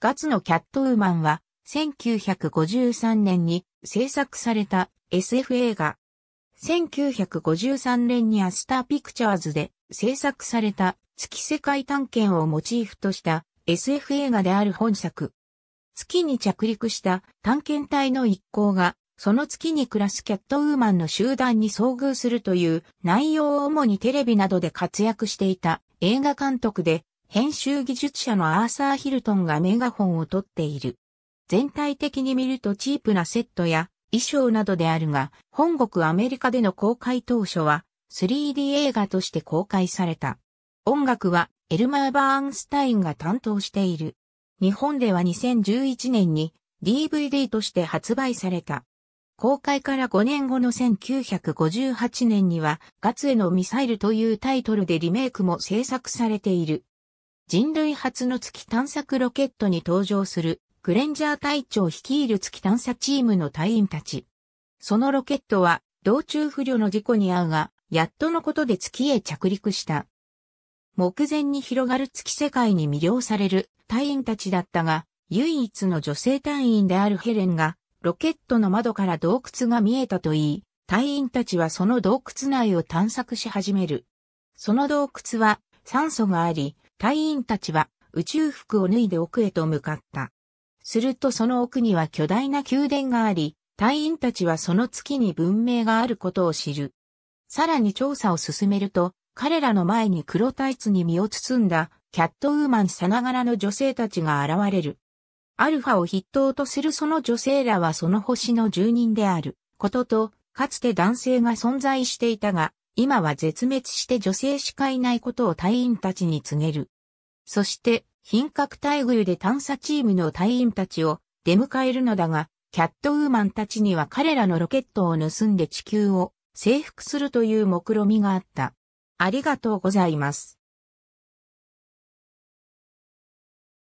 ガツのキャットウーマンは1953年に制作された SF 映画。1953年にアスターピクチャーズで制作された月世界探検をモチーフとした SF 映画である本作。月に着陸した探検隊の一行がその月に暮らすキャットウーマンの集団に遭遇するという内容を主にテレビなどで活躍していた映画監督で編集技術者のアーサー・ヒルトンがメガホンを取っている。全体的に見るとチープなセットや衣装などであるが、本国アメリカでの公開当初は 3D 映画として公開された。音楽はエルマー・バーンスタインが担当している。日本では2011年に DVD として発売された。公開から5年後の1958年には、ガツへのミサイルというタイトルでリメイクも制作されている。人類初の月探索ロケットに登場するグレンジャー隊長率いる月探査チームの隊員たち。そのロケットは道中不慮の事故に遭うが、やっとのことで月へ着陸した。目前に広がる月世界に魅了される隊員たちだったが、唯一の女性隊員であるヘレンがロケットの窓から洞窟が見えたと言い、隊員たちはその洞窟内を探索し始める。その洞窟は酸素があり、隊員たちは宇宙服を脱いで奥へと向かった。するとその奥には巨大な宮殿があり、隊員たちはその月に文明があることを知る。さらに調査を進めると、彼らの前に黒タイツに身を包んだキャットウーマンさながらの女性たちが現れる。アルファを筆頭とするその女性らはその星の住人であることと、かつて男性が存在していたが、今は絶滅して女性しかいないことを隊員たちに告げる。そして、品格待遇で探査チームの隊員たちを出迎えるのだが、キャットウーマンたちには彼らのロケットを盗んで地球を征服するという目論みがあった。ありがとうございます。